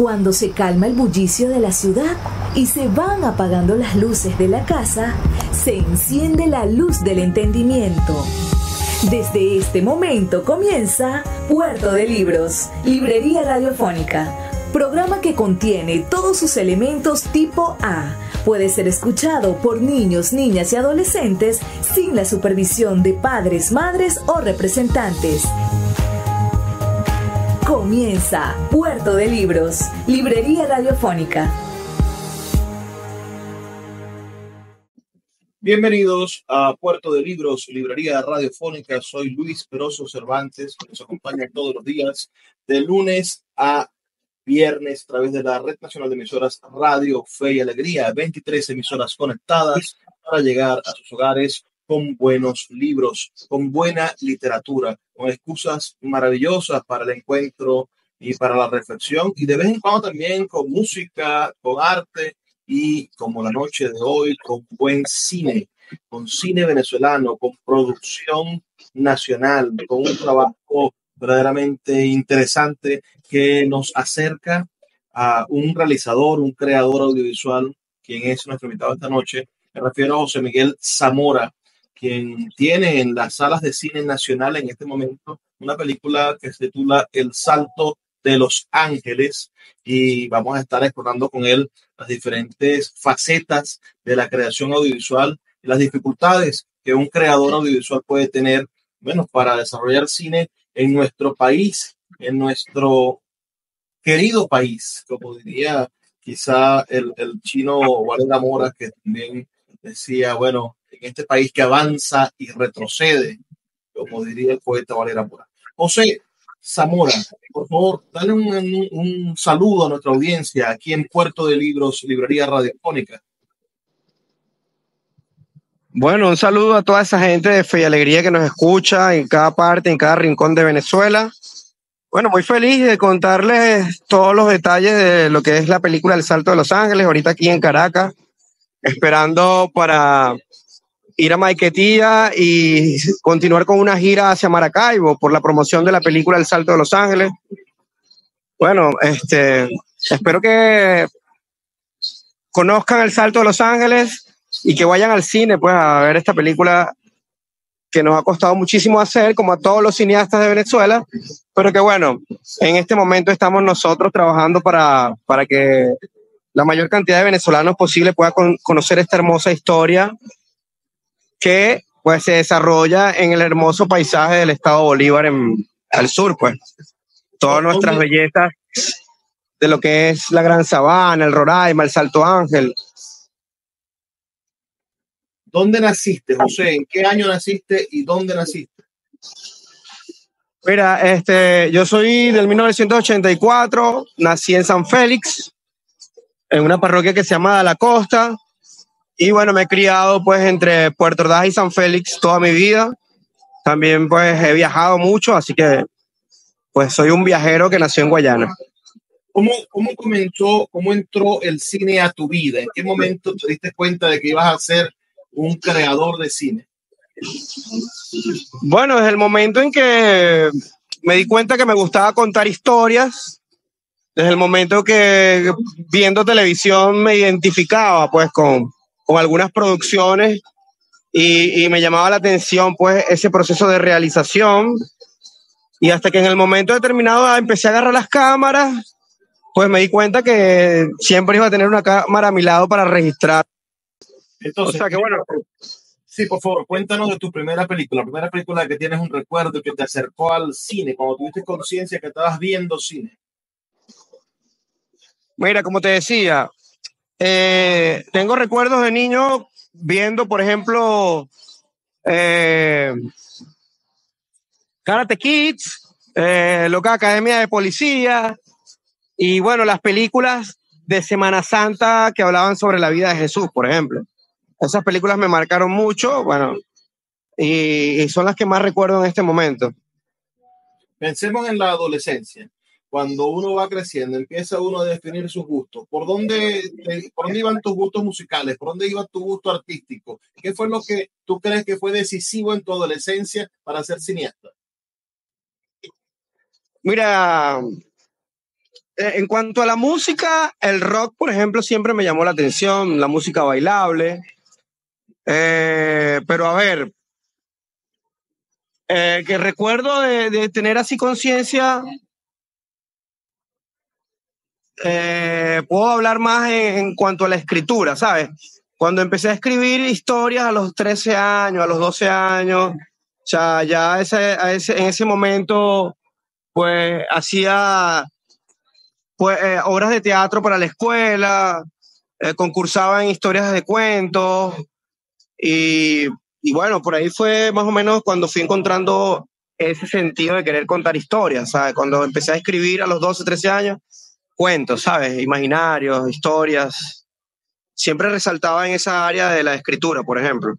Cuando se calma el bullicio de la ciudad y se van apagando las luces de la casa, se enciende la luz del entendimiento. Desde este momento comienza Puerto de Libros, Librería Radiofónica, programa que contiene todos sus elementos tipo A. Puede ser escuchado por niños, niñas y adolescentes sin la supervisión de padres, madres o representantes. Comienza Puerto de Libros, Librería Radiofónica. Bienvenidos a Puerto de Libros, Librería Radiofónica. Soy Luis Peroso Cervantes, que nos acompaña todos los días, de lunes a viernes, a través de la Red Nacional de Emisoras Radio Fe y Alegría. 23 emisoras conectadas para llegar a sus hogares con buenos libros, con buena literatura, con excusas maravillosas para el encuentro y para la reflexión, y de vez en cuando también con música, con arte y como la noche de hoy, con buen cine, con cine venezolano, con producción nacional, con un trabajo verdaderamente interesante que nos acerca a un realizador, un creador audiovisual, quien es nuestro invitado esta noche. Me refiero a José Miguel Zamora, quien tiene en las salas de cine nacional en este momento una película que se titula El Salto de los Ángeles y vamos a estar explorando con él las diferentes facetas de la creación audiovisual y las dificultades que un creador audiovisual puede tener, bueno, para desarrollar cine en nuestro país, en nuestro querido país, como diría quizá el, el chino Valera Mora, que también decía, bueno, en este país que avanza y retrocede, como diría el poeta Valera Mora. José Zamora, por favor, dale un, un, saludo a nuestra audiencia aquí en Puerto de Libros, Librería Radiofónica. Bueno, un saludo a toda esa gente de Fe y Alegría que nos escucha en cada parte, en cada rincón de Venezuela. Bueno, muy feliz de contarles todos los detalles de lo que es la película El Salto de Los Ángeles, ahorita aquí en Caracas, esperando para ir a Maiquetía y continuar con una gira hacia Maracaibo por la promoción de la película El Salto de Los Ángeles. Bueno, este, espero que conozcan El Salto de Los Ángeles y que vayan al cine pues a ver esta película que nos ha costado muchísimo hacer, como a todos los cineastas de Venezuela, pero que bueno, en este momento estamos nosotros trabajando para, para que la mayor cantidad de venezolanos posible pueda conocer esta hermosa historia que pues se desarrolla en el hermoso paisaje del estado Bolívar en, al sur, pues. Todas nuestras bellezas de lo que es la Gran Sabana, el Roraima, el Salto Ángel. ¿Dónde naciste, José? ¿En qué año naciste y dónde naciste? Mira, este, yo soy del 1984, nací en San Félix, en una parroquia que se llama La Costa, y bueno, me he criado pues entre Puerto Ordaz y San Félix toda mi vida. También pues he viajado mucho, así que pues soy un viajero que nació en Guayana. ¿Cómo, cómo comenzó, cómo entró el cine a tu vida? ¿En qué momento te diste cuenta de que ibas a ser un creador de cine? Bueno, desde el momento en que me di cuenta que me gustaba contar historias, desde el momento que viendo televisión me identificaba pues con, con algunas producciones y, y, me llamaba la atención pues ese proceso de realización y hasta que en el momento determinado empecé a agarrar las cámaras, pues me di cuenta que siempre iba a tener una cámara a mi lado para registrar. Entonces, o sea que bueno. Sí, por favor, cuéntanos de tu primera película, la primera película que tienes un recuerdo que te acercó al cine, cuando tuviste conciencia que estabas viendo cine. Mira, como te decía, eh, tengo recuerdos de niño viendo, por ejemplo, eh, Karate Kids, eh, Loca Academia de Policía y bueno, las películas de Semana Santa que hablaban sobre la vida de Jesús, por ejemplo. Esas películas me marcaron mucho, bueno, y, y son las que más recuerdo en este momento. Pensemos en la adolescencia cuando uno va creciendo, empieza uno a definir sus gustos. ¿Por dónde, ¿Por dónde iban tus gustos musicales? ¿Por dónde iba tu gusto artístico? ¿Qué fue lo que tú crees que fue decisivo en tu adolescencia para ser cineasta? Mira, eh, en cuanto a la música, el rock, por ejemplo, siempre me llamó la atención, la música bailable. Eh, pero a ver, eh, que recuerdo de, tener así conciencia, puedo hablar más en, cuanto a la escritura, ¿sabes? Cuando empecé a escribir historias a los 13 años, a los 12 años, ya, ya ese, en ese momento, pues hacía pues, eh, obras de teatro para la escuela, eh, concursaba en historias de cuentos y, y, bueno, por ahí fue más o menos cuando fui encontrando ese sentido de querer contar historias, ¿sabes? Cuando empecé a escribir a los 12, 13 años, cuentos, ¿sabes? Imaginarios, historias. Siempre resaltaba en esa área de la escritura, por ejemplo.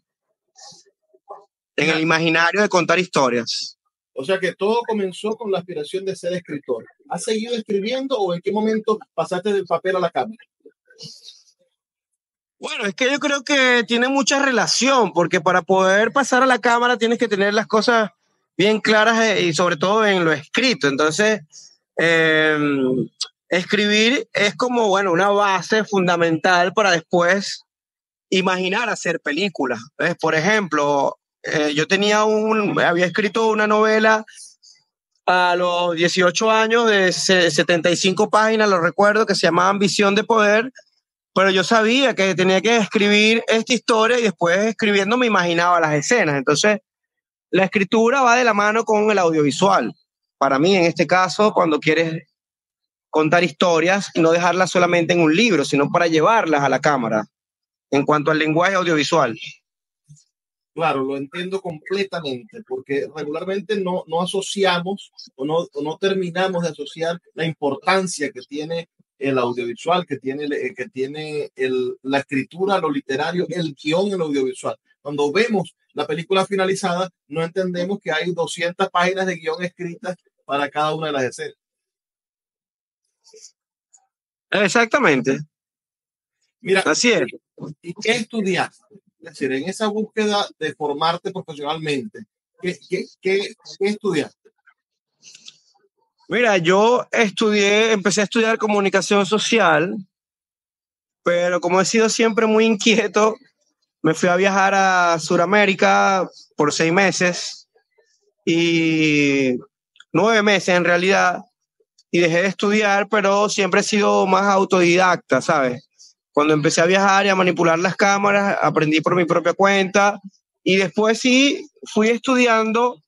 En el imaginario de contar historias. O sea que todo comenzó con la aspiración de ser escritor. ¿Has seguido escribiendo o en qué momento pasaste del papel a la cámara? Bueno, es que yo creo que tiene mucha relación, porque para poder pasar a la cámara tienes que tener las cosas bien claras eh, y sobre todo en lo escrito. Entonces, em, escribir es como, bueno, una base fundamental para después imaginar hacer películas. Por ejemplo, eh, yo tenía un, había escrito una novela a los 18 años de 75 páginas, lo recuerdo, que se llamaba Ambición de Poder, pero yo sabía que tenía que escribir esta historia y después escribiendo me imaginaba las escenas. Entonces, la escritura va de la mano con el audiovisual. Para mí, en este caso, cuando quieres contar historias y no dejarlas solamente en un libro, sino para llevarlas a la cámara, en cuanto al lenguaje audiovisual. Claro, lo entiendo completamente, porque regularmente no, no asociamos o no, no terminamos de asociar la importancia que tiene el audiovisual, que tiene, que tiene el, la escritura, lo literario, el guion el audiovisual. Cuando vemos la película finalizada, no entendemos que hay 200 páginas de guion escritas para cada una de las escenas. Exactamente. Mira, así es. ¿Y qué estudiaste? Es decir, en esa búsqueda de formarte profesionalmente, ¿qué, qué, qué, estudiaste? Mira, yo estudié, empecé a estudiar comunicación social, pero como he sido siempre muy inquieto, me fui a viajar a Sudamérica por seis meses y nueve meses en realidad, y dejé de estudiar, pero siempre he sido más autodidacta, ¿sabes? Cuando empecé a viajar y a manipular las cámaras, aprendí por mi propia cuenta y después sí fui estudiando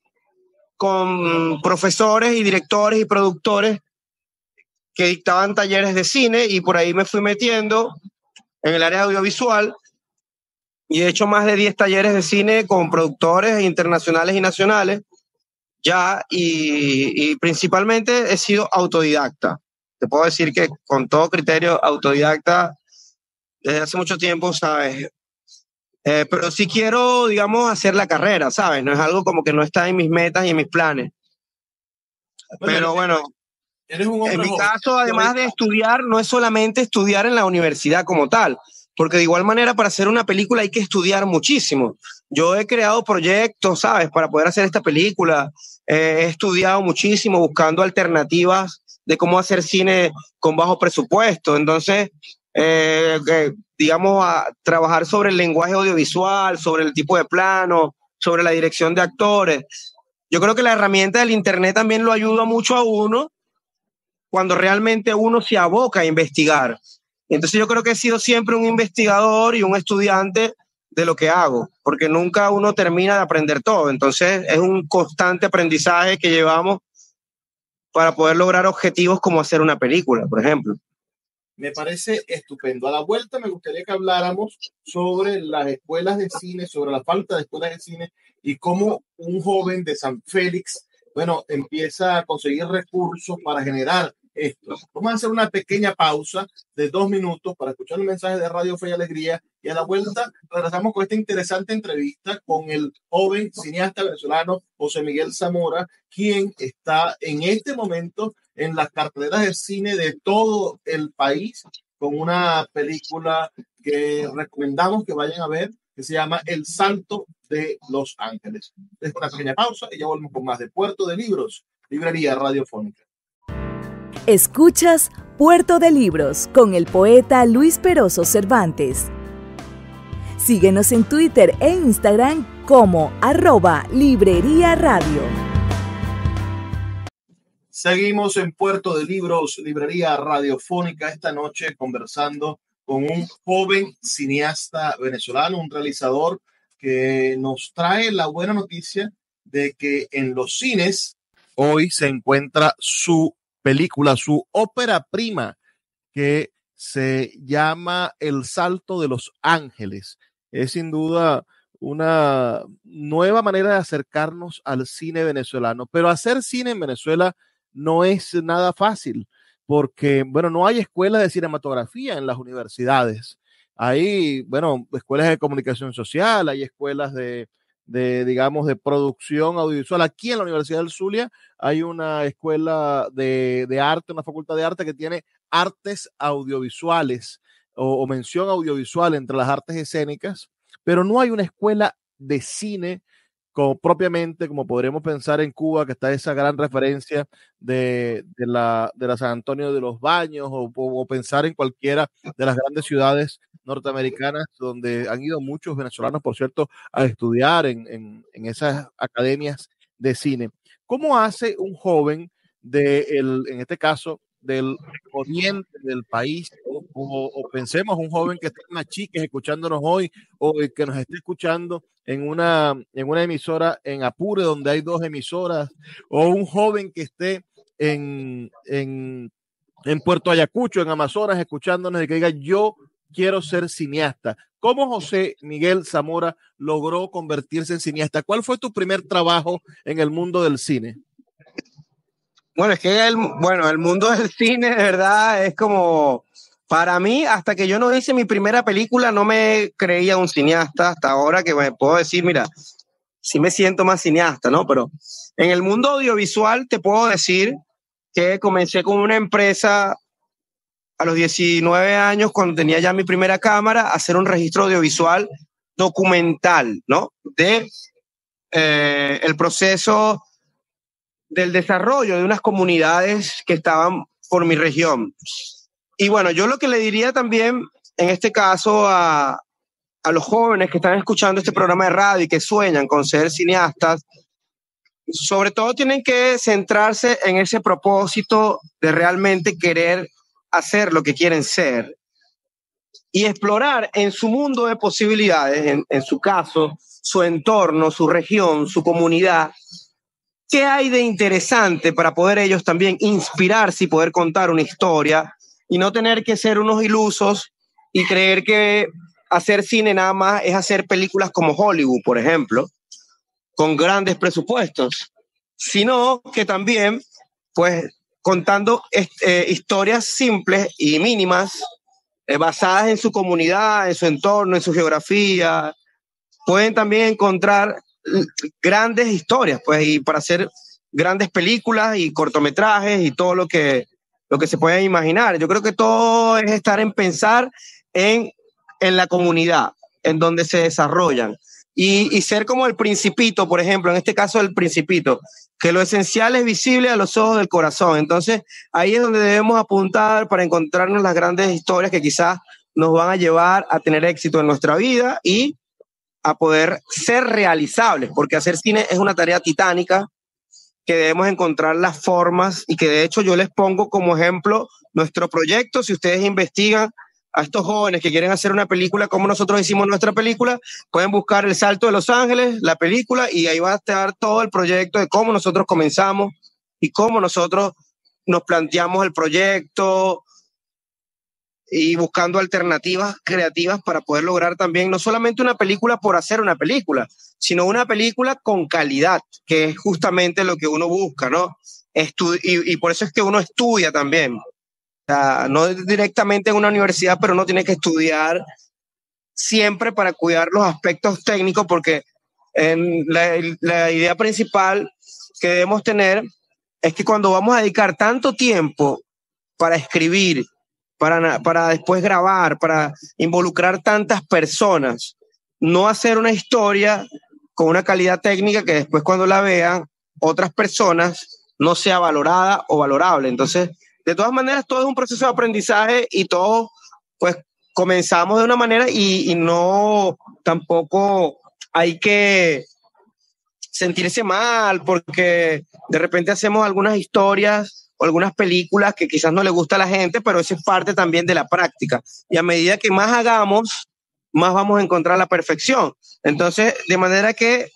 con profesores y directores y productores que dictaban talleres de cine y por ahí me fui metiendo en el área audiovisual y he hecho más de 10 talleres de cine con productores internacionales y nacionales ya y, y principalmente he sido autodidacta. Te puedo decir que con todo criterio autodidacta desde hace mucho tiempo, ¿sabes? Eh, pero sí quiero, digamos, hacer la carrera, ¿sabes? No es algo como que no está en mis metas y en mis planes. pero bueno, en mi caso, además de estudiar, no es solamente estudiar en la universidad como tal, porque de igual manera para hacer una película hay que estudiar muchísimo. Yo he creado proyectos, ¿sabes? Para poder hacer esta película. Eh, he estudiado muchísimo buscando alternativas de cómo hacer cine con bajo presupuesto. Entonces, eh, digamos, a trabajar sobre el lenguaje audiovisual, sobre el tipo de plano, sobre la dirección de actores. Yo creo que la herramienta del Internet también lo ayuda mucho a uno cuando realmente uno se aboca a investigar. Entonces yo creo que he sido siempre un investigador y un estudiante de lo que hago, porque nunca uno termina de aprender todo. Entonces es un constante aprendizaje que llevamos para poder lograr objetivos como hacer una película, por ejemplo me parece estupendo. A la vuelta me gustaría que habláramos sobre las escuelas de cine, sobre la falta de escuelas de cine y cómo un joven de San Félix, bueno, empieza a conseguir recursos para generar esto. Vamos a hacer una pequeña pausa de dos minutos para escuchar un mensaje de Radio Fe y Alegría y a la vuelta regresamos con esta interesante entrevista con el joven cineasta venezolano José Miguel Zamora, quien está en este momento en las carteleras de cine de todo el país con una película que recomendamos que vayan a ver que se llama El Salto de Los Ángeles. Es una pequeña pausa y ya volvemos con más de Puerto de Libros, Librería Radiofónica. Escuchas Puerto de Libros con el poeta Luis Peroso Cervantes. Síguenos en Twitter e Instagram como arroba Librería Radio. Seguimos en Puerto de Libros, Librería Radiofónica, esta noche conversando con un joven cineasta venezolano, un realizador que nos trae la buena noticia de que en los cines hoy se encuentra su película, su ópera prima, que se llama El Salto de los Ángeles. Es sin duda una nueva manera de acercarnos al cine venezolano, pero hacer cine en Venezuela no es nada fácil, porque, bueno, no hay escuelas de cinematografía en las universidades. Hay, bueno, escuelas de comunicación social, hay escuelas de, de, digamos, de producción audiovisual. Aquí en la Universidad del Zulia hay una escuela de, de arte, una facultad de arte que tiene artes audiovisuales o, mención audiovisual entre las artes escénicas, pero no hay una escuela de cine como propiamente, como podríamos pensar en Cuba, que está esa gran referencia de, de, la, de la San Antonio de los Baños, o, o, pensar en cualquiera de las grandes ciudades norteamericanas, donde han ido muchos venezolanos, por cierto, a estudiar en, en, en esas academias de cine. ¿Cómo hace un joven de, el, en este caso, del oriente del país, o, pensemos un joven que esté en Machiques escuchándonos hoy, o que nos esté escuchando en una, en una emisora en Apure, donde hay dos emisoras, o un joven que esté en, en, en Puerto Ayacucho, en Amazonas, escuchándonos y que diga, yo quiero ser cineasta. ¿Cómo José Miguel Zamora logró convertirse en cineasta? ¿Cuál fue tu primer trabajo en el mundo del cine? Bueno, es que el, bueno, el mundo del cine, de verdad, es como, para mí, hasta que yo no hice mi primera película, no me creía un cineasta. Hasta ahora que me puedo decir, mira, sí me siento más cineasta, ¿no? Pero en el mundo audiovisual te puedo decir que comencé con una empresa a los 19 años, cuando tenía ya mi primera cámara, hacer un registro audiovisual documental, ¿no? De eh, el proceso del desarrollo de unas comunidades que estaban por mi región. Y bueno, yo lo que le diría también, en este caso, a, a los jóvenes que están escuchando este programa de radio y que sueñan con ser cineastas, sobre todo tienen que centrarse en ese propósito de realmente querer hacer lo que quieren ser y explorar en su mundo de posibilidades, en, en su caso, su entorno, su región, su comunidad, ¿Qué hay de interesante para poder ellos también inspirarse y poder contar una historia y no tener que ser unos ilusos y creer que hacer cine nada más es hacer películas como Hollywood, por ejemplo, con grandes presupuestos, sino que también, pues, contando eh, historias simples y mínimas, eh, basadas en su comunidad, en su entorno, en su geografía, pueden también encontrar grandes historias, pues, y para hacer grandes películas y cortometrajes y todo lo que, lo que se pueda imaginar. Yo creo que todo es estar en pensar en, en la comunidad, en donde se desarrollan. Y, ser como el principito, por ejemplo, en este caso el principito, que lo esencial es visible a los ojos del corazón. Entonces, ahí es donde debemos apuntar para encontrarnos las grandes historias que quizás nos van a llevar a tener éxito en nuestra vida y a poder ser realizables, porque hacer cine es una tarea titánica que debemos encontrar las formas y que de hecho yo les pongo como ejemplo nuestro proyecto. Si ustedes investigan a estos jóvenes que quieren hacer una película como nosotros hicimos nuestra película, pueden buscar El Salto de Los Ángeles, la película, y ahí va a estar todo el proyecto de cómo nosotros comenzamos y cómo nosotros nos planteamos el proyecto, y buscando alternativas creativas para poder lograr también no solamente una película por hacer una película, sino una película con calidad, que es justamente lo que uno busca, ¿no? Y, por eso es que uno estudia también. No directamente en una universidad, pero uno tiene que estudiar siempre para cuidar los aspectos técnicos, porque la, la idea principal que debemos tener es que cuando vamos a dedicar tanto tiempo para escribir para, para después grabar, para involucrar tantas personas, no hacer una historia con una calidad técnica que después cuando la vean otras personas no sea valorada o valorable. Entonces, de todas maneras, todo es un proceso de aprendizaje y todos, pues, comenzamos de una manera y, no tampoco hay que sentirse mal porque de repente hacemos algunas historias o algunas películas que quizás no le gusta a la gente, pero eso es parte también de la práctica. Y a medida que más hagamos, más vamos a encontrar la perfección. Entonces, de manera que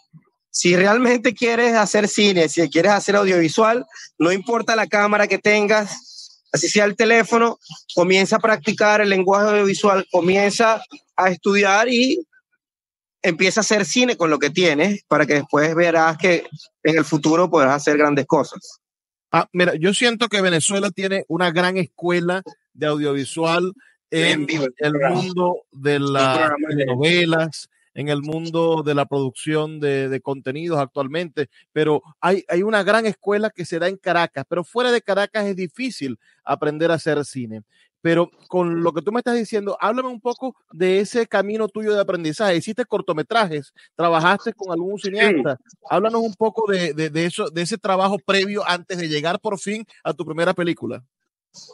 si realmente quieres hacer cine, si quieres hacer audiovisual, no importa la cámara que tengas, así sea el teléfono, comienza a practicar el lenguaje audiovisual, comienza a estudiar y empieza a hacer cine con lo que tienes para que después verás que en el futuro podrás hacer grandes cosas. Ah, mira, yo siento que Venezuela tiene una gran escuela de audiovisual en, el mundo de las novelas, en el mundo de la producción de, de, contenidos actualmente, pero hay, hay una gran escuela que se da en Caracas, pero fuera de Caracas es difícil aprender a hacer cine. Pero con lo que tú me estás diciendo, háblame un poco de ese camino tuyo de aprendizaje. Hiciste cortometrajes, trabajaste con algún cineasta. Sí. Háblanos un poco de, de, de, eso, de ese trabajo previo antes de llegar por fin a tu primera película.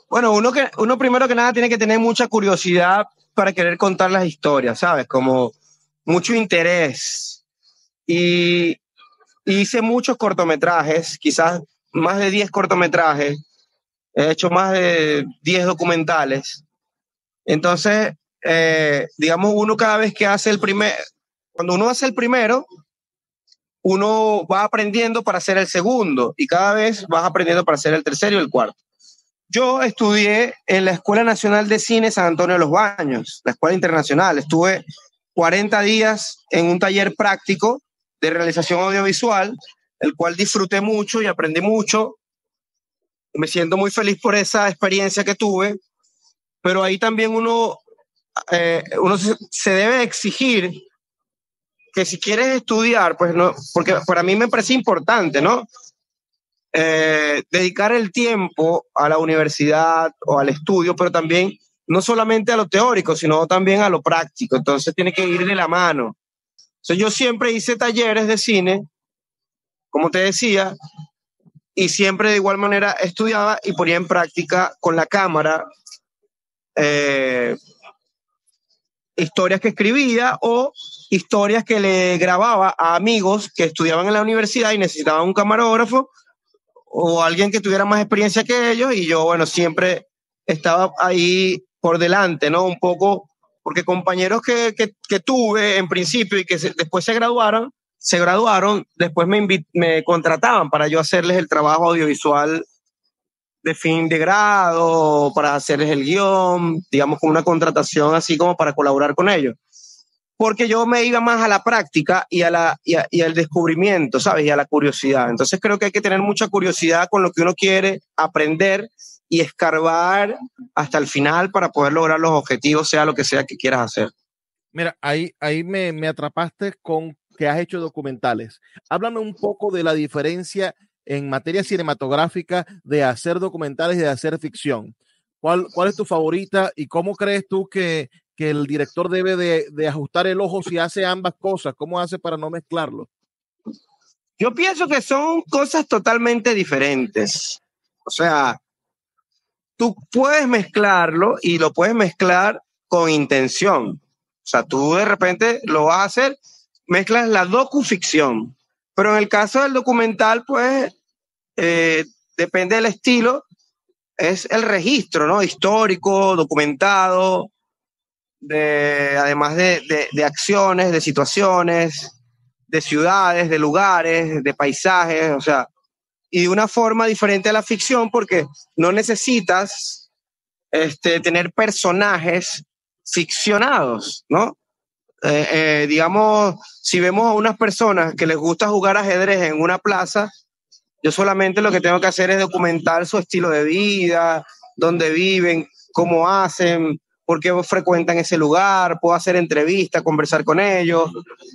Bueno, uno, que, uno primero que nada tiene que tener mucha curiosidad para querer contar las historias, ¿sabes? Como mucho interés. Y hice muchos cortometrajes, quizás más de 10 cortometrajes he hecho más de 10 documentales. Entonces, eh, digamos, uno cada vez que hace el primer, cuando uno hace el primero, uno va aprendiendo para hacer el segundo y cada vez vas aprendiendo para hacer el tercero y el cuarto. Yo estudié en la Escuela Nacional de Cine San Antonio de los Baños, la Escuela Internacional. Estuve 40 días en un taller práctico de realización audiovisual, el cual disfruté mucho y aprendí mucho me siento muy feliz por esa experiencia que tuve, pero ahí también uno, eh, uno se, debe exigir que si quieres estudiar, pues no, porque para mí me parece importante, ¿no? Eh, dedicar el tiempo a la universidad o al estudio, pero también no solamente a lo teórico, sino también a lo práctico. Entonces tiene que ir de la mano. Entonces, yo siempre hice talleres de cine, como te decía, y siempre de igual manera estudiaba y ponía en práctica con la cámara eh, historias que escribía o historias que le grababa a amigos que estudiaban en la universidad y necesitaban un camarógrafo o alguien que tuviera más experiencia que ellos y yo, bueno, siempre estaba ahí por delante, ¿no? Un poco, porque compañeros que, que, tuve en principio y que después se graduaron, se graduaron, después me, me contrataban para yo hacerles el trabajo audiovisual de fin de grado, para hacerles el guion, digamos, con una contratación así como para colaborar con ellos. Porque yo me iba más a la práctica y, a la, y, a, y, al descubrimiento, ¿sabes? Y a la curiosidad. Entonces creo que hay que tener mucha curiosidad con lo que uno quiere aprender y escarbar hasta el final para poder lograr los objetivos, sea lo que sea que quieras hacer. Mira, ahí, ahí me, me atrapaste con que has hecho documentales. Háblame un poco de la diferencia en materia cinematográfica de hacer documentales y de hacer ficción. ¿Cuál, cuál es tu favorita y cómo crees tú que, que el director debe de, de, ajustar el ojo si hace ambas cosas? ¿Cómo hace para no mezclarlo? Yo pienso que son cosas totalmente diferentes. O sea, tú puedes mezclarlo y lo puedes mezclar con intención. O sea, tú de repente lo vas a hacer mezclas la docuficción. Pero en el caso del documental, pues eh, depende del estilo, es el registro, ¿no? Histórico, documentado, de, además de, de, de acciones, de situaciones, de ciudades, de lugares, de paisajes, o sea, y de una forma diferente a la ficción porque no necesitas este, tener personajes ficcionados, ¿no? Eh, eh, digamos, si vemos a unas personas que les gusta jugar ajedrez en una plaza, yo solamente lo que tengo que hacer es documentar su estilo de vida, dónde viven, cómo hacen, por qué frecuentan ese lugar, puedo hacer entrevistas, conversar con ellos.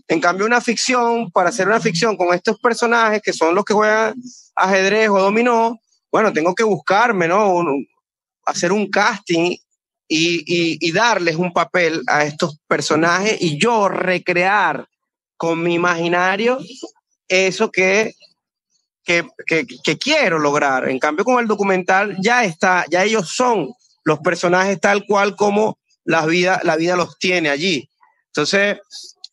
En cambio, una ficción, para hacer una ficción con estos personajes que son los que juegan ajedrez o dominó, bueno, tengo que buscarme, ¿no? Hacer un casting y, y, darles un papel a estos personajes y yo recrear con mi imaginario eso que, que, quiero lograr. En cambio, con el documental ya está, ya ellos son los personajes tal cual como la vida, la vida los tiene allí. Entonces,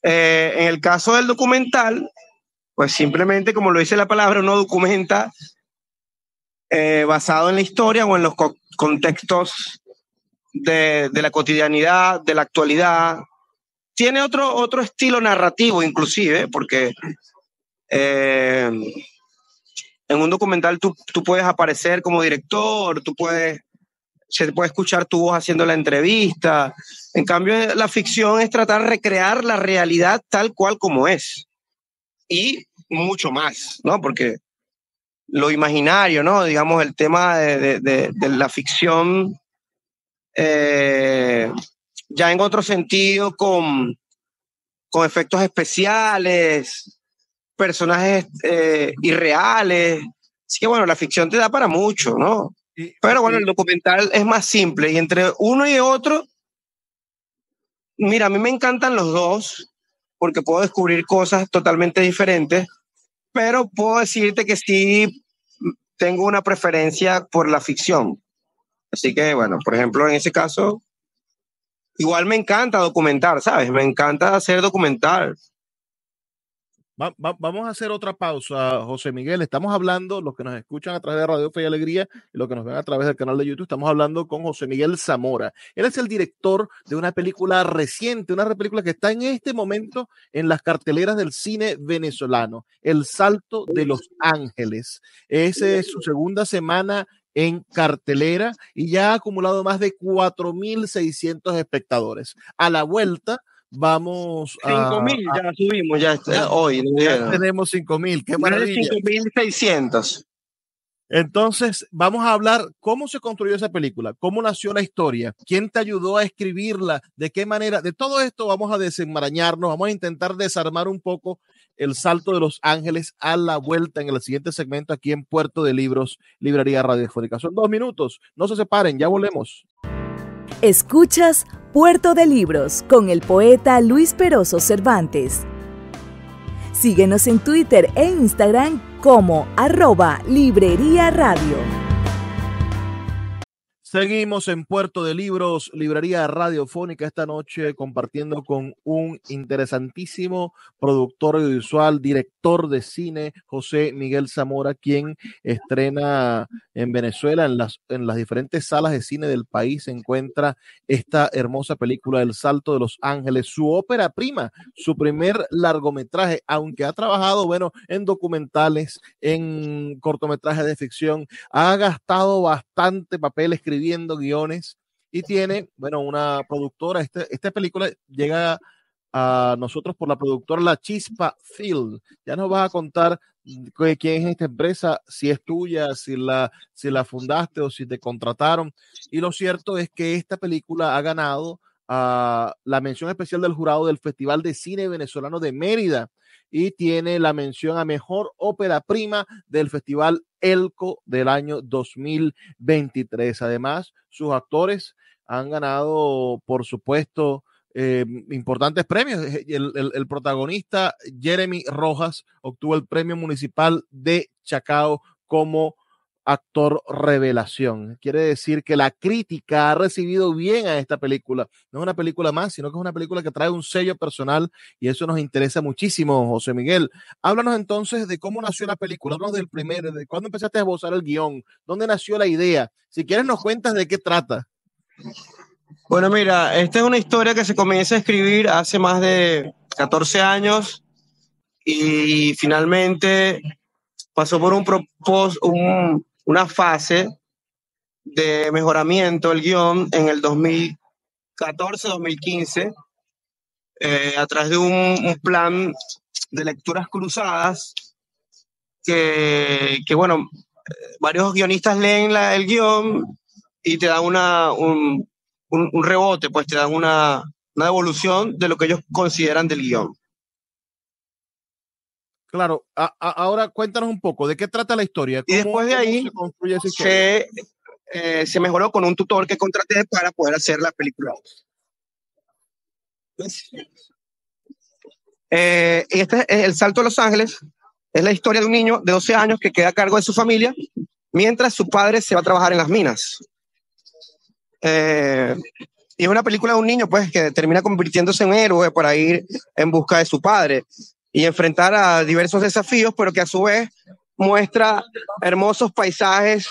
eh, en el caso del documental, pues simplemente, como lo dice la palabra, uno documenta eh, basado en la historia o en los contextos de, la cotidianidad, de la actualidad. Tiene otro, otro estilo narrativo, inclusive, porque eh, en un documental tú, tú, puedes aparecer como director, tú puedes, se puede escuchar tu voz haciendo la entrevista. En cambio, la ficción es tratar de recrear la realidad tal cual como es. Y mucho más, ¿no? Porque lo imaginario, ¿no? Digamos, el tema de, de, la ficción eh, ya en otro sentido, con, con efectos especiales, personajes eh, irreales. Así que bueno, la ficción te da para mucho, ¿no? Pero bueno, el documental es más simple y entre uno y otro, mira, a mí me encantan los dos porque puedo descubrir cosas totalmente diferentes, pero puedo decirte que sí tengo una preferencia por la ficción. Así que bueno, por ejemplo, en ese caso, igual me encanta documentar, ¿sabes? Me encanta hacer documental vamos a hacer otra pausa, José Miguel. Estamos hablando, los que nos escuchan a través de Radio Fe y Alegría y los que nos ven a través del canal de YouTube, estamos hablando con José Miguel Zamora. Él es el director de una película reciente, una película que está en este momento en las carteleras del cine venezolano, El Salto de los Ángeles. Esa es su segunda semana en cartelera y ya ha acumulado más de 4.600 espectadores. A la vuelta vamos a... 5 mil, ya subimos, ya, hoy. Ya tenemos 5 mil, qué maravilla. 5.600. Entonces, vamos a hablar cómo se construyó esa película, cómo nació la historia, quién te ayudó a escribirla, de qué manera, de todo esto vamos a desenmarañarnos, vamos a intentar desarmar un poco el salto de los ángeles a la vuelta en el siguiente segmento aquí en Puerto de Libros, Librería Radiofónica. Son dos minutos, no se separen, ya volvemos. Escuchas Puerto de Libros con el poeta Luis Peroso Cervantes. Síguenos en Twitter e Instagram como arroba Librería Radio. Seguimos en Puerto de Libros, librería radiofónica esta noche compartiendo con un interesantísimo productor audiovisual, director de cine, José Miguel Zamora, quien estrena en Venezuela, en las, en las diferentes salas de cine del país, se encuentra esta hermosa película El Salto de los Ángeles, su ópera prima, su primer largometraje, aunque ha trabajado, bueno, en documentales, en cortometrajes de ficción, ha gastado bastante papel escribiendo guiones y tiene, bueno, una productora. Este, esta película llega a nosotros por la productora La Chispa Film. Ya nos vas a contar quién es esta empresa, si es tuya, si la, si la fundaste o si te contrataron. Y lo cierto es que esta película ha ganado a la mención especial del jurado del Festival de Cine Venezolano de Mérida y tiene la mención a mejor ópera prima del Festival Elco del año 2023. Además, sus actores han ganado, por supuesto, eh, importantes premios. El, el, protagonista, Jeremy Rojas, obtuvo el premio municipal de Chacao como actor revelación. Quiere decir que la crítica ha recibido bien a esta película. No es una película más, sino que es una película que trae un sello personal y eso nos interesa muchísimo, José Miguel. Háblanos entonces de cómo nació la película, háblanos del primero, de cuándo empezaste a esbozar el guion, dónde nació la idea. Si quieres nos cuentas de qué trata. Bueno, mira, esta es una historia que se comienza a escribir hace más de 14 años y finalmente pasó por un, propósito, un, una fase de mejoramiento del guion en el 2014-2015 eh, a través de un, plan de lecturas cruzadas que, que bueno, varios guionistas leen la, el guion y te dan una, un, un, rebote, pues te dan una, una devolución de lo que ellos consideran del guion. Claro, ahora cuéntanos un poco de qué trata la historia. y después de ahí se, eh, se, mejoró con un tutor que contraté para poder hacer la película. Eh, este es El Salto a Los Ángeles. Es la historia de un niño de 12 años que queda a cargo de su familia mientras su padre se va a trabajar en las minas. Eh, y es una película de un niño, pues, que termina convirtiéndose en héroe para ir en busca de su padre y enfrentar a diversos desafíos, pero que a su vez muestra hermosos paisajes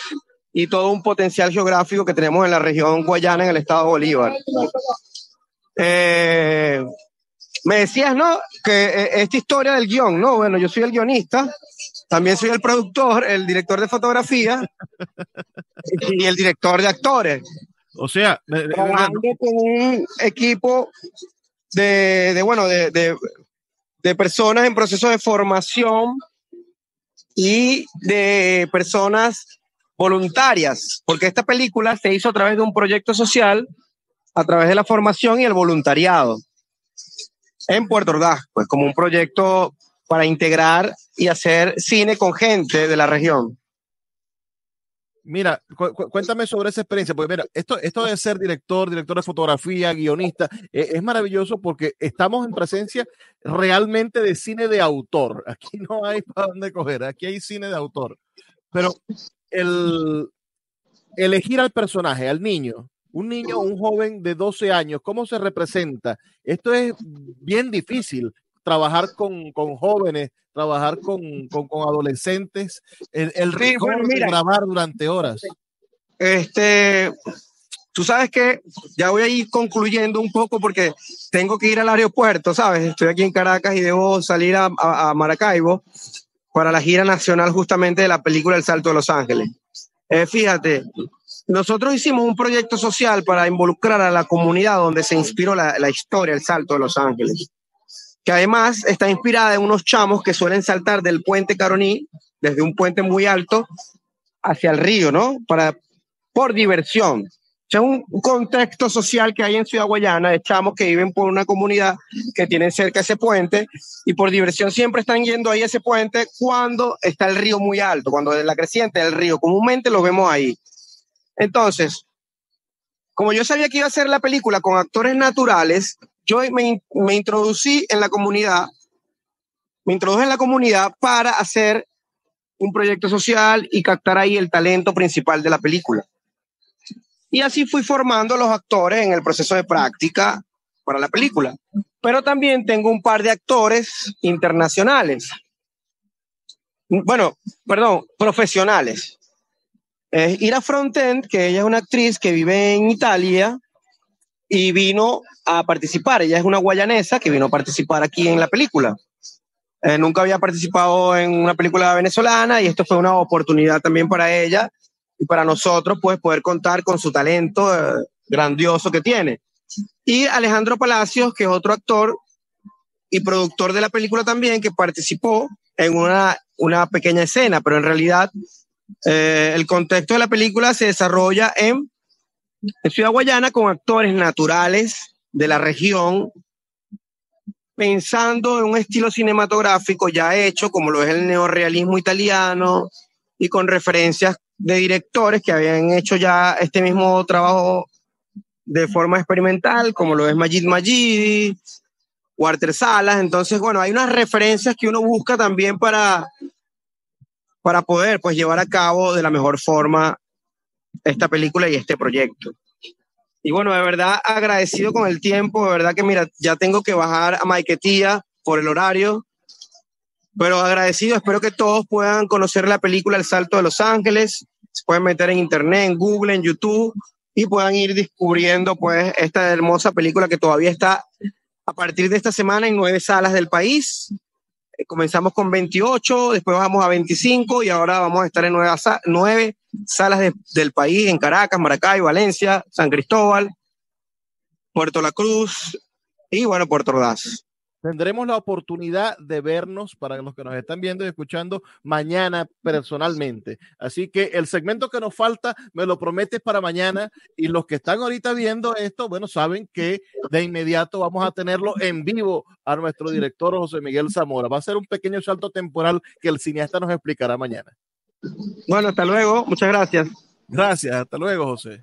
y todo un potencial geográfico que tenemos en la región guayana, en el estado de Bolívar. Eh, me decías, ¿no? Que eh, esta historia del guion, ¿no? Bueno, yo soy el guionista, también soy el productor, el director de fotografía y el director de actores. O sea, trabajando con un equipo de, de bueno, de, de, de, personas en proceso de formación y de personas voluntarias, porque esta película se hizo a través de un proyecto social, a través de la formación y el voluntariado en Puerto Ordaz, pues como un proyecto para integrar y hacer cine con gente de la región. Mira, cu cuéntame sobre esa experiencia, porque mira, esto, esto de ser director, director de fotografía, guionista, eh, es maravilloso porque estamos en presencia realmente de cine de autor. Aquí no hay para dónde coger, aquí hay cine de autor. Pero el elegir al personaje, al niño, un niño, un joven de 12 años, ¿cómo se representa? Esto es bien difícil, trabajar con, con jóvenes, trabajar con, con, con adolescentes, el, el Sí, bueno, mira. grabar durante horas. Este, tú sabes que ya voy a ir concluyendo un poco porque tengo que ir al aeropuerto, ¿sabes? Estoy aquí en Caracas y debo salir a, a- a Maracaibo para la gira nacional justamente de la película El Salto de Los Ángeles. Eh, fíjate, nosotros hicimos un proyecto social para involucrar a la comunidad donde se inspiró la, la historia El Salto de Los Ángeles, que además está inspirada en unos chamos que suelen saltar del puente Caroní, desde un puente muy alto, hacia el río, ¿no? Para, por diversión. O sea, un contexto social que hay en Ciudad Guayana de chamos que viven por una comunidad que tienen cerca ese puente y por diversión siempre están yendo ahí a ese puente cuando está el río muy alto, cuando es la creciente del río. Comúnmente los vemos ahí. Entonces, como yo sabía que iba a hacer la película con actores naturales, yo me, in- me introducí en la comunidad, me introduje en la comunidad para hacer un proyecto social y captar ahí el talento principal de la película. Y así fui formando a los actores en el proceso de práctica para la película. Pero también tengo un par de actores internacionales. Bueno, perdón, profesionales. Es Ira Frontend, que ella es una actriz que vive en Italia y vino a participar. Ella es una guayanesa que vino a participar aquí en la película. Eh, nunca había participado en una película venezolana y esto fue una oportunidad también para ella y para nosotros, pues, poder contar con su talento eh, grandioso que tiene. Y Alejandro Palacios, que es otro actor y productor de la película también, que participó en una, una pequeña escena, pero en realidad eh, el contexto de la película se desarrolla en, en Ciudad Guayana con actores naturales de la región, pensando en un estilo cinematográfico ya hecho, como lo es el neorrealismo italiano, y con referencias de directores que habían hecho ya este mismo trabajo de forma experimental, como lo es Majid Majidi, Walter Salas. Entonces, bueno, hay unas referencias que uno busca también para, para poder pues, llevar a cabo de la mejor forma esta película y este proyecto. Y bueno, de verdad agradecido con el tiempo, de verdad que mira, ya tengo que bajar a Maiquetía por el horario, pero agradecido, espero que todos puedan conocer la película El Salto de Los Ángeles, se pueden meter en internet, en Google, en YouTube y puedan ir descubriendo pues esta hermosa película que todavía está a partir de esta semana en nueve salas del país. Eh, Comenzamos con 28, después bajamos a 25 y ahora vamos a estar en nueve, nueve salas de- del país, en Caracas, Maracay, Valencia, San Cristóbal, Puerto La Cruz y bueno, Puerto Ordaz. Tendremos la oportunidad de vernos para los que nos están viendo y escuchando mañana personalmente. Así que el segmento que nos falta me lo prometes para mañana y los que están ahorita viendo esto, bueno, saben que de inmediato vamos a tenerlo en vivo a nuestro director José Miguel Zamora. Va a ser un pequeño salto temporal que el cineasta nos explicará mañana. Bueno, hasta luego, muchas gracias. Gracias, hasta luego, José.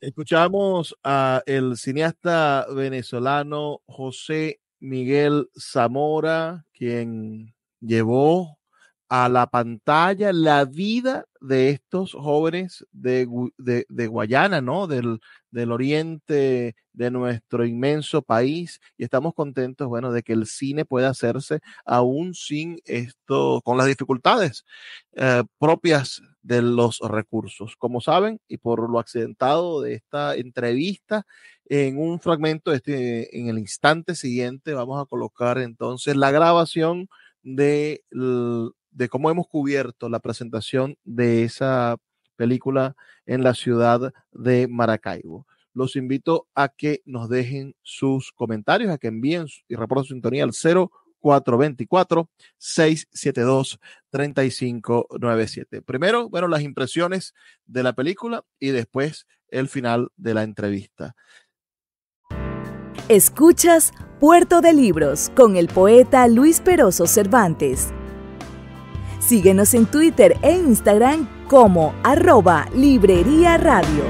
Escuchamos a el cineasta venezolano José Miguel Zamora, quien llevó a la pantalla la vida de estos jóvenes de, de, Guayana, ¿no? Del, del, oriente de nuestro inmenso país. Y estamos contentos, bueno, de que el cine pueda hacerse aún sin esto, con las dificultades eh, propias de los recursos. Como saben, y por lo accidentado de esta entrevista, en un fragmento, este, en el instante siguiente, vamos a colocar entonces la grabación de de cómo hemos cubierto la presentación de esa película en la ciudad de Maracaibo. Los invito a que nos dejen sus comentarios, a que envíen y reporten su sintonía al 0424-672-3597. Primero, bueno, las impresiones de la película y después el final de la entrevista. Escuchas Puerto de Libros con el poeta Luis Peroso Cervantes. Síguenos en Twitter e Instagram como arroba Librería Radio.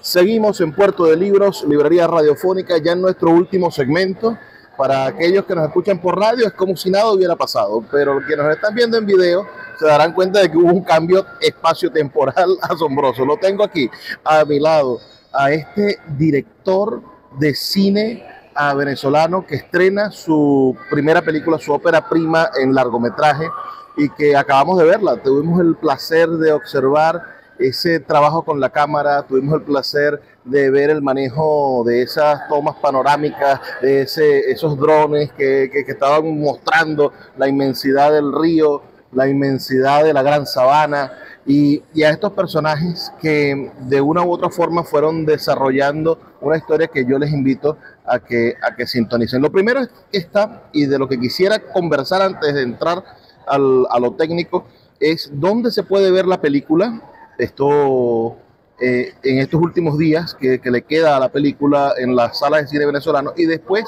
Seguimos en Puerto de Libros, Librería Radiofónica, ya en nuestro último segmento. Para aquellos que nos escuchan por radio es como si nada hubiera pasado, pero los que nos están viendo en video se darán cuenta de que hubo un cambio espacio-temporal asombroso. Lo tengo aquí a mi lado, a este director de cine venezolano que estrena su primera película, su ópera prima en largometraje y que acabamos de verla. Tuvimos el placer de observar ese trabajo con la cámara, tuvimos el placer de ver el manejo de esas tomas panorámicas, de ese, esos drones que, que, que estaban mostrando la inmensidad del río, la inmensidad de la gran sabana y, a estos personajes que de una u otra forma fueron desarrollando una historia que yo les invito a que, a que sintonicen. Lo primero es esta, y de lo que quisiera conversar antes de entrar al, a lo técnico, es dónde se puede ver la película. Esto eh, en estos últimos días que, que le queda a la película en las salas de cine venezolano y después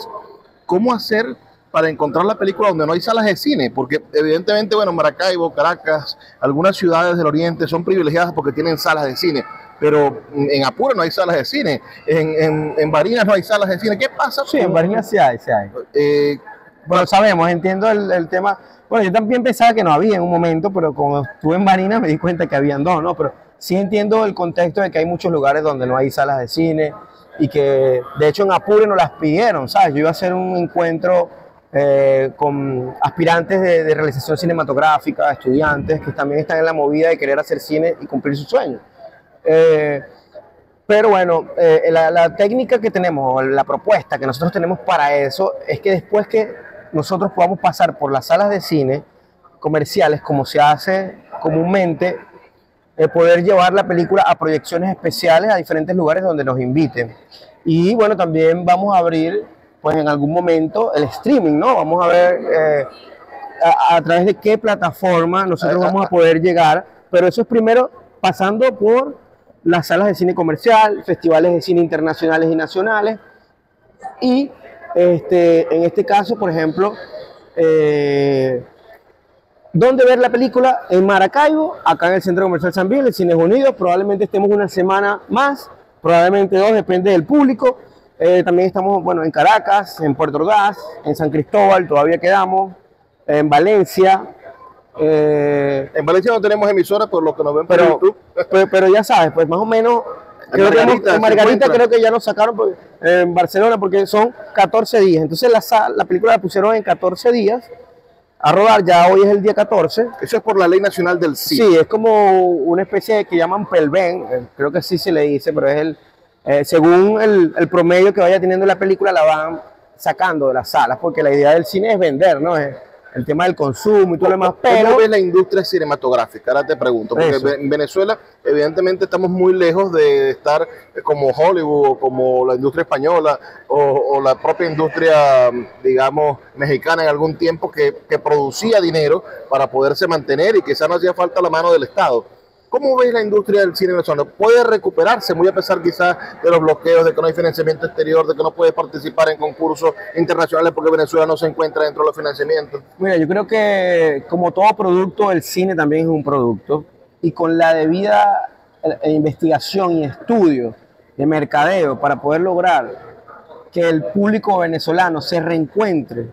cómo hacer para encontrar la película donde no hay salas de cine, porque evidentemente, bueno, Maracaibo, Caracas, algunas ciudades del oriente son privilegiadas porque tienen salas de cine, pero en Apure no hay salas de cine, en, en, Barinas no hay salas de cine. ¿Qué pasa? Sí, en Barinas sí hay, sí hay. Eh, bueno, sabemos, entiendo el, tema. Bueno, yo también pensaba que no había en un momento, pero como estuve en Barinas me di cuenta que habían dos, ¿no? Pero sí entiendo el contexto de que hay muchos lugares donde no hay salas de cine y que de hecho en Apure no las pidieron, ¿sabes? Yo iba a hacer un encuentro eh, con aspirantes de, realización cinematográfica, estudiantes que también están en la movida de querer hacer cine y cumplir sus sueños. Eh, pero bueno, eh, la, técnica que tenemos, la propuesta que nosotros tenemos para eso, es que después que nosotros podamos pasar por las salas de cine comerciales, como se hace comúnmente, poder llevar la película a proyecciones especiales a diferentes lugares donde nos inviten. Y bueno, también vamos a abrir pues en algún momento el streaming, ¿no? Vamos a ver eh, a, través de qué plataforma nosotros vamos a poder llegar, pero eso es primero pasando por las salas de cine comercial, festivales de cine internacionales y nacionales, y este, en este caso, por ejemplo, eh, ¿Dónde ver la película? En Maracaibo, acá en el Centro Comercial San Miguel, en Cines Unidos. Probablemente estemos una semana más, probablemente dos, depende del público. Eh, también estamos bueno, en Caracas, en Puerto Ordaz, en San Cristóbal, todavía quedamos, en Valencia. Eh, en Valencia no tenemos emisoras por lo que nos ven por YouTube. Pero, ya sabes, pues más o menos creo Margarita, que Margarita creo que ya nos sacaron en Barcelona porque son 14 días. Entonces la, la película la pusieron en 14 días a rodar, ya hoy es el día 14. Eso es por la ley nacional del cine. Sí, es como una especie de que llaman pelven, eh, creo que sí se le dice, pero es el, eh, según el, el, promedio que vaya teniendo la película, la van sacando de las salas, porque la idea del cine es vender, ¿no? Es el tema del consumo y todo lo demás. Pero ¿Cómo ves la industria cinematográfica? Ahora te pregunto, porque en Venezuela, evidentemente, estamos muy lejos de estar como Hollywood o como la industria española o, o la propia industria, digamos, mexicana en algún tiempo que, que producía dinero para poderse mantener y quizás no hacía falta la mano del Estado ¿Cómo ves la industria del cine venezolano? ¿Puede recuperarse, muy a pesar quizás de los bloqueos, de que no hay financiamiento exterior, de que no puede participar en concursos internacionales porque Venezuela no se encuentra dentro de los financiamientos? Mira, yo creo que como todo producto, el cine también es un producto y con la debida eh, investigación y estudio de mercadeo para poder lograr que el público venezolano se reencuentre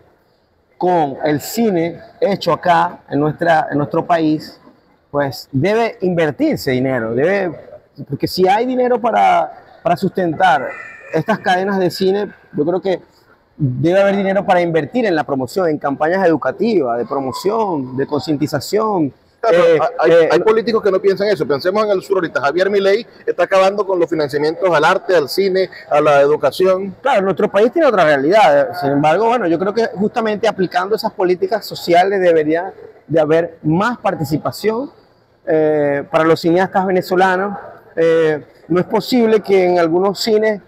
con el cine hecho acá en, nuestra, en nuestro país, pues debe invertirse dinero, debe, porque si hay dinero para, para sustentar estas cadenas de cine, yo creo que debe haber dinero para invertir en la promoción, en campañas educativas, de promoción, de concientización, eh, hay, eh, hay, políticos que no piensan eso. Pensemos en el sur ahorita. Javier Milei está acabando con los financiamientos al arte, al cine, a la educación. Claro, nuestro país tiene otra realidad. Sin embargo, bueno, yo creo que justamente aplicando esas políticas sociales debería de haber más participación eh, para los cineastas venezolanos. no es posible que en algunos cines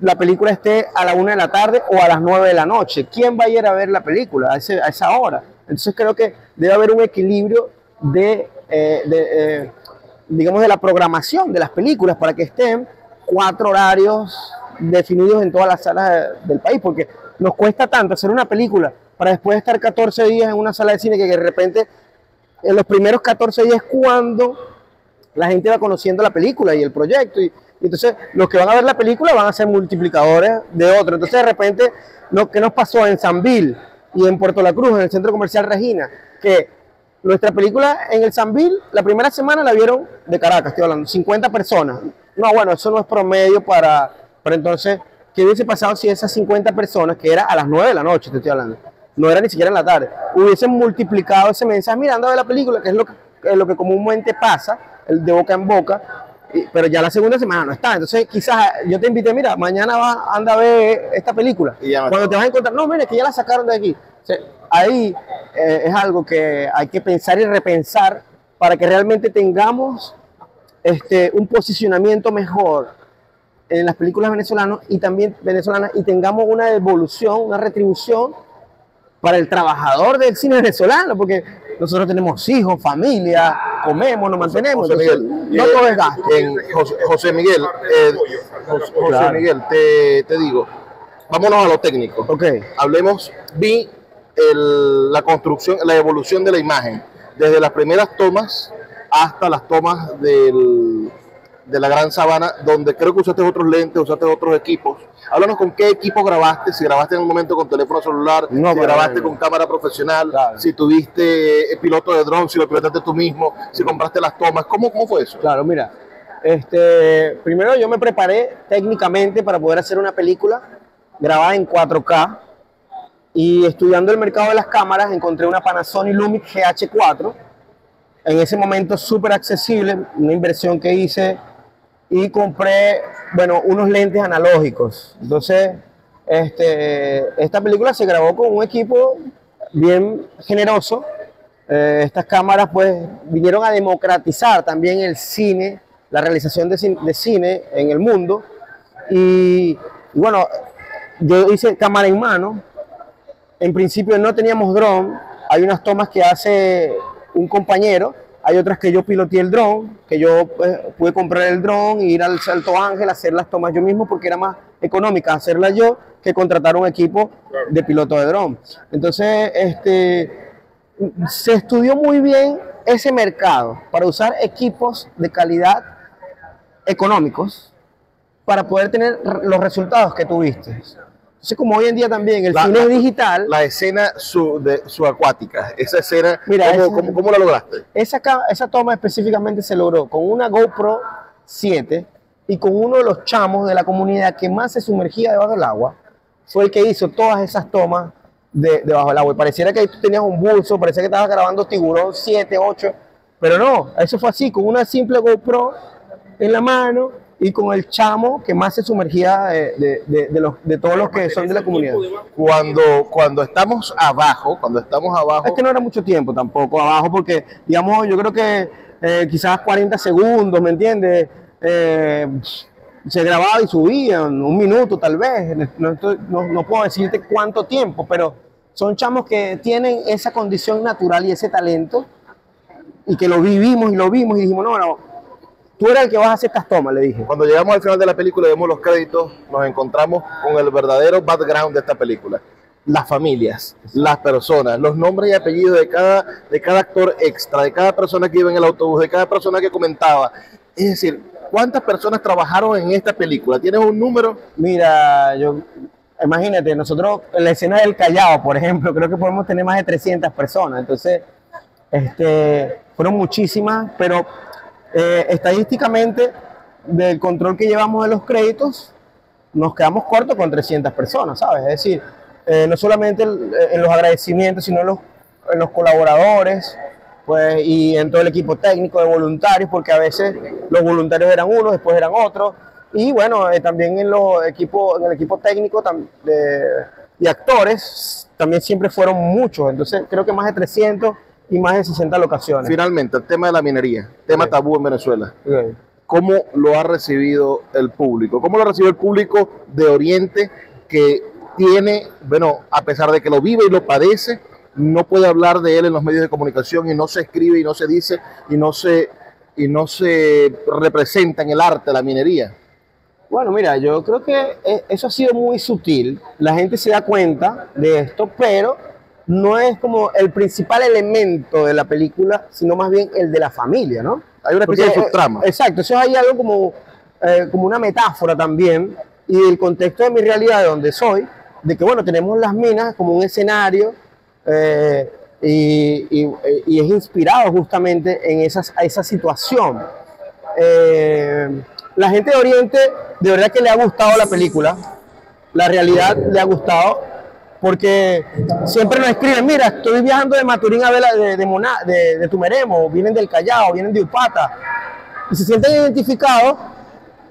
la película esté a la una de la tarde o a las nueve de la noche. ¿Quién va a ir a ver la película a, esa hora? Entonces creo que debe haber un equilibrio de, eh, eh, digamos, de la programación de las películas para que estén cuatro horarios definidos en todas las salas del país, porque nos cuesta tanto hacer una película para después estar 14 días en una sala de cine que de repente en los primeros 14 días cuando la gente va conociendo la película y el proyecto y, entonces los que van a ver la película van a ser multiplicadores de otros. Entonces de repente lo que nos pasó en Sanville y en Puerto La Cruz, en el centro comercial Regina, que nuestra película en el Sanville, la primera semana la vieron de Caracas, estoy hablando, 50 personas. No, bueno, eso no es promedio para, para entonces, ¿qué hubiese pasado si esas 50 personas, que era a las 9 de la noche, te estoy hablando, no era ni siquiera en la tarde, hubiesen multiplicado ese mensaje mirando de la película, que es lo que, es lo que comúnmente pasa, el de boca en boca, pero ya la segunda semana no está. Entonces, quizás yo te invité, mira, mañana va, anda a ver esta película. Cuando te vas a encontrar, no, mire, que ya la sacaron de aquí ahí eh, es algo que hay que pensar y repensar para que realmente tengamos este, un posicionamiento mejor en las películas venezolanas y también venezolanas y tengamos una devolución, una retribución para el trabajador del cine venezolano, porque nosotros tenemos hijos, familia, comemos, nos mantenemos. José Miguel, no todo es gasto. José, Miguel, José, Miguel, te, te, digo, vámonos a lo técnico. Okay. Hablemos, vi la construcción, la evolución de la imagen, desde las primeras tomas hasta las tomas del, de la Gran Sabana, donde creo que usaste otros lentes, usaste otros equipos. Háblanos con qué equipo grabaste, si grabaste en un momento con teléfono celular, si grabaste con cámara profesional, si tuviste piloto de dron, si lo pilotaste tú mismo, si compraste las tomas, ¿cómo, cómo fue eso? Claro, mira, este, primero yo me preparé técnicamente para poder hacer una película grabada en 4K, y estudiando el mercado de las cámaras encontré una Panasonic Lumix GH4, en ese momento súper accesible, una inversión que hice y compré, bueno, unos lentes analógicos. Entonces, este, esta película se grabó con un equipo bien generoso. Eh, estas cámaras pues vinieron a democratizar también el cine, la realización de, de cine en el mundo. Y, y bueno, yo hice cámara en mano, en principio no teníamos dron, hay unas tomas que hace un compañero, hay otras que yo piloteé el dron, que yo pues, pude comprar el dron ir al Salto Ángel a hacer las tomas yo mismo porque era más económica hacerlas yo que contratar un equipo de piloto de dron. Entonces, este, se estudió muy bien ese mercado para usar equipos de calidad económicos para poder tener los resultados que tuviste. Entonces, como hoy en día también el cine es digital. La escena su, de, subacuática, esa escena, ¿cómo, ¿cómo, la lograste? Esa, esa toma específicamente se logró con una GoPro 7 y con uno de los chamos de la comunidad que más se sumergía debajo del agua. Fue el que hizo todas esas tomas de, debajo del agua. Y pareciera que ahí tú tenías un bolso, parecía que estabas grabando tiburón 7, 8. Pero no, eso fue así, con una simple GoPro en la mano y con el chamo que más se sumergía de, de, de, los, de todos los que son de la comunidad. Cuando, cuando estamos abajo, cuando estamos abajo... Es que no era mucho tiempo tampoco abajo, porque, digamos, yo creo que eh, quizás 40 segundos, ¿me entiendes? Eh, se grababa y subían, un minuto tal vez, no, no, no puedo decirte cuánto tiempo, pero son chamos que tienen esa condición natural y ese talento y que lo vivimos y lo vimos y dijimos, no, no, tú eres el que vas a hacer estas tomas, le dije. Cuando llegamos al final de la película y vemos los créditos, nos encontramos con el verdadero background de esta película. Las familias, las personas, los nombres y apellidos de cada, de cada actor extra, de cada persona que iba en el autobús, de cada persona que comentaba. Es decir, ¿cuántas personas trabajaron en esta película? ¿Tienes un número? Mira, yo, imagínate, nosotros en la escena del Callao, por ejemplo, creo que podemos tener más de 300 personas. Entonces, este, fueron muchísimas, pero eh, estadísticamente, del control que llevamos de los créditos, nos quedamos cortos con 300 personas, ¿sabes? Es decir, eh, no solamente en los agradecimientos, sino en los, en los colaboradores, pues, y en todo el equipo técnico de voluntarios, porque a veces los voluntarios eran unos, después eran otros, y bueno, eh, también en, los equipos, en el equipo técnico de, y actores, también siempre fueron muchos, entonces creo que más de 300 y más de 60 locaciones. Finalmente, el tema de la minería, tema tabú en Venezuela. ¿Cómo lo ha recibido el público? ¿Cómo lo ha recibido el público de Oriente que tiene, bueno, a pesar de que lo vive y lo padece, no puede hablar de él en los medios de comunicación y no se escribe y no se dice y no se, y no se representa en el arte la minería? Bueno, mira, yo creo que e, eso ha sido muy sutil. La gente se da cuenta de esto, pero no es como el principal elemento de la película, sino más bien el de la familia, ¿no? Hay una especie de subtrama. Exacto, eso hay algo como, eh, como una metáfora también, y el contexto de mi realidad, de donde soy, de que, bueno, tenemos las minas como un escenario eh, y, es inspirado justamente en esas, esa situación. Eh, la gente de Oriente, de verdad que le ha gustado la película, la realidad le ha gustado, porque siempre nos escriben, mira, estoy viajando de Maturín a Vela, de, de, de, Tumeremo, vienen del Callao, vienen de Upata, y se sienten identificados,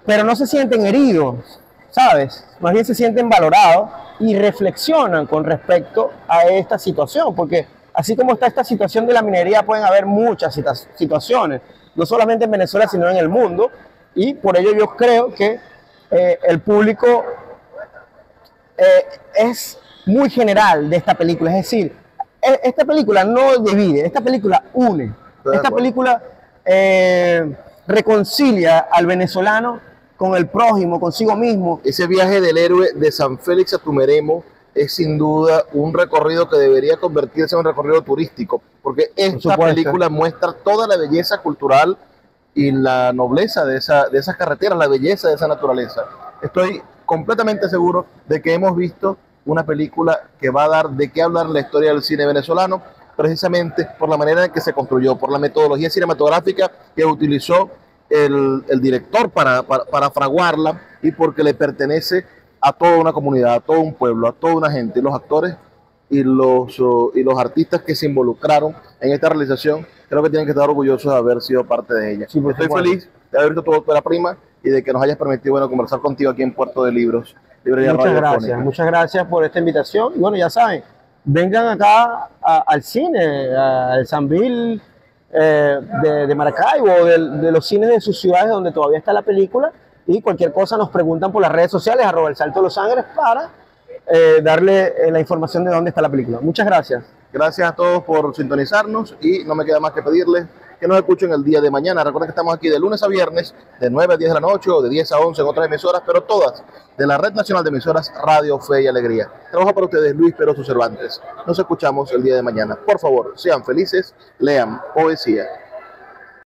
pero no se sienten heridos, ¿sabes? Más bien se sienten valorados y reflexionan con respecto a esta situación, porque así como está esta situación de la minería, pueden haber muchas situaciones, no solamente en Venezuela, sino en el mundo, y por ello yo creo que eh, el público eh, es muy general de esta película, es decir, e, esta película no divide, esta película une, esta película eh, reconcilia al venezolano con el prójimo, consigo mismo. Ese viaje del héroe de San Félix a Tumeremo es sin duda un recorrido que debería convertirse en un recorrido turístico, porque esta película muestra toda la belleza cultural y la nobleza de, esa, de esas carreteras, la belleza de esa naturaleza. Estoy completamente seguro de que hemos visto una película que va a dar de qué hablar la historia del cine venezolano, precisamente por la manera en que se construyó, por la metodología cinematográfica que utilizó el, director para, para, fraguarla y porque le pertenece a toda una comunidad, a todo un pueblo, a toda una gente. Los actores y los, y los artistas que se involucraron en esta realización, creo que tienen que estar orgullosos de haber sido parte de ella. Estoy feliz de haber visto todo la prima y de que nos hayas permitido bueno, conversar contigo aquí en Puerto de Libros. Muchas gracias, muchas gracias por esta invitación. Y bueno, ya saben, vengan acá al cine, al Sanville eh, de, Maracaibo, de, los cines de sus ciudades donde todavía está la película. Y cualquier cosa nos preguntan por las redes sociales, arroba el Salto de los Ángeles, para eh, darle eh, la información de dónde está la película. Muchas gracias. Gracias a todos por sintonizarnos y no me queda más que pedirles que nos escuchen el día de mañana. Recuerden que estamos aquí de lunes a viernes, de 9 a 10 de la noche o de 10 a 11 en otras emisoras, pero todas de la Red Nacional de Emisoras Radio Fe y Alegría. Trabaja para ustedes Luis Peroso Cervantes. Nos escuchamos el día de mañana. Por favor, sean felices, lean poesía.